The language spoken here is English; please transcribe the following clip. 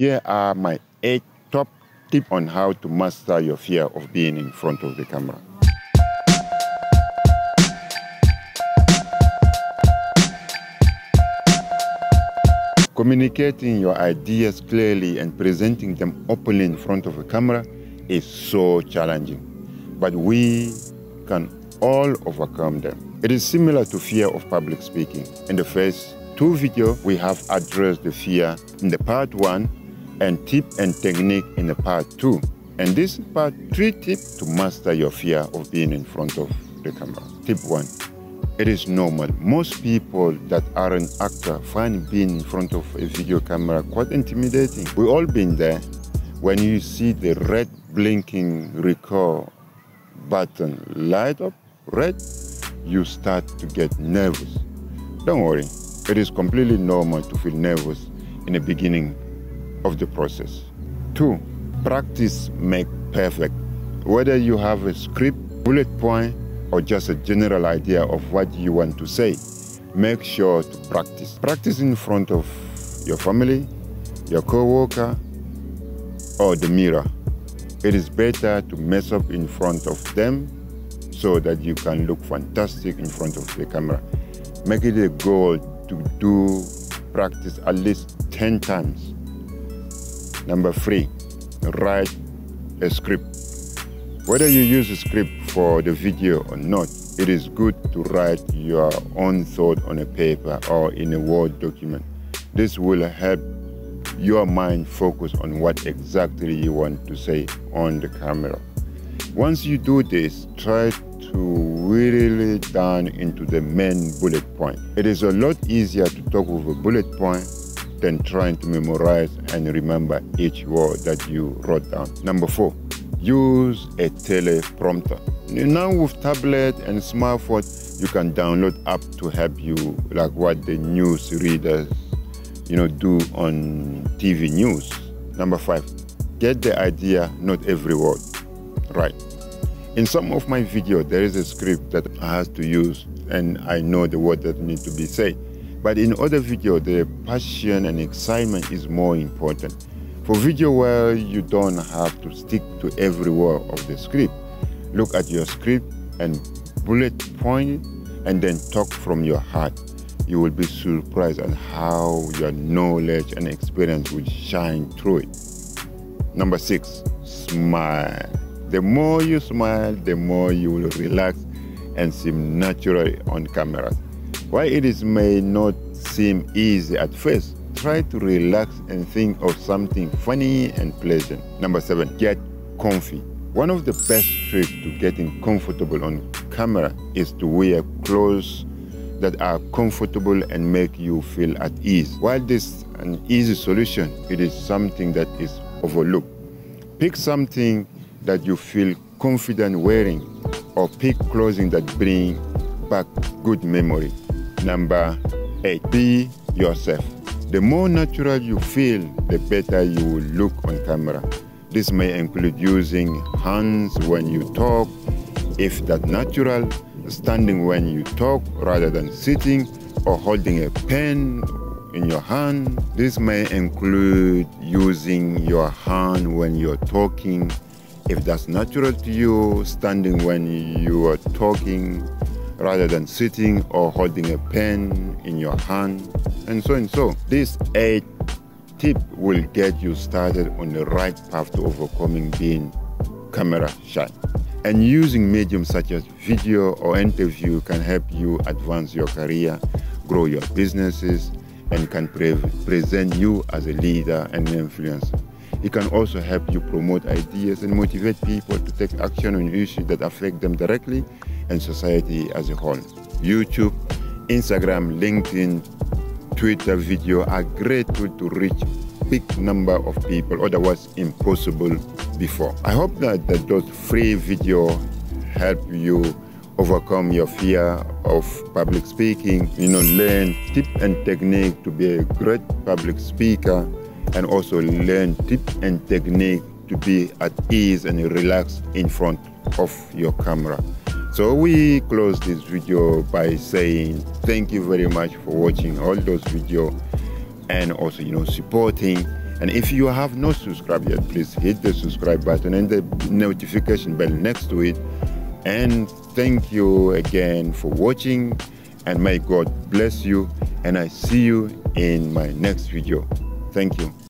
Here are my eight top tips on how to master your fear of being in front of the camera. Communicating your ideas clearly and presenting them openly in front of a camera is so challenging, but we can all overcome them. It is similar to fear of public speaking. In the first two videos, we have addressed the fear in the part one and tip and technique in the part two. And this is part three tip to master your fear of being in front of the camera. Tip one, it is normal. Most people that are an actor find being in front of a video camera quite intimidating. We all been there. When you see the red blinking record button light up red, you start to get nervous. Don't worry, it is completely normal to feel nervous in the beginning of the process. Two, practice make perfect. Whether you have a script, bullet point, or just a general idea of what you want to say, make sure to practice. Practice in front of your family, your co-worker, or the mirror. It is better to mess up in front of them so that you can look fantastic in front of the camera. Make it a goal to do practice at least 10 times. Number three, write a script. Whether you use a script for the video or not, it is good to write your own thought on a paper or in a Word document. This will help your mind focus on what exactly you want to say on the camera. Once you do this, try to really down into the main bullet point. It is a lot easier to talk with a bullet point than trying to memorize and remember each word that you wrote down. Number four, use a teleprompter. Now with tablet and smartphone, you can download app to help you, like what the news readers, you know, do on TV news. Number five, get the idea, not every word. Right. In some of my videos, there is a script that I have to use, and I know the word that need to be said. But in other video, the passion and excitement is more important. For video where you don't have to stick to every word of the script, look at your script and bullet point and then talk from your heart. You will be surprised at how your knowledge and experience will shine through it. Number six, smile. The more you smile, the more you will relax and seem natural on camera. While it is may not seem easy at first, try to relax and think of something funny and pleasant. Number seven, get comfy. One of the best tricks to getting comfortable on camera is to wear clothes that are comfortable and make you feel at ease. While this is an easy solution, it is something that is overlooked. Pick something that you feel confident wearing or pick clothing that bring back good memory. Number eight, be yourself. The more natural you feel, the better you will look on camera. This may include using hands when you talk, if that natural, standing when you talk rather than sitting, or holding a pen in your hand. This may include using your hand when you're talking, if that's natural to you, standing when you are talking rather than sitting or holding a pen in your hand, and so and so. This eight tip will get you started on the right path to overcoming being camera shy. And using mediums such as video or interview can help you advance your career, grow your businesses, and can pre present you as a leader and influencer. It can also help you promote ideas and motivate people to take action on issues that affect them directly and society as a whole. YouTube, Instagram, LinkedIn, Twitter video are great tools to reach big number of people, otherwise impossible before. I hope that, that those free video help you overcome your fear of public speaking, you know, learn tip and technique to be a great public speaker and also learn tip and technique to be at ease and relaxed in front of your camera. So we close this video by saying thank you very much for watching all those videos and also you know supporting And if you have not subscribed yet, please hit the subscribe button and the notification bell next to it. And thank you again for watching and may God bless you and I see you in my next video. Thank you.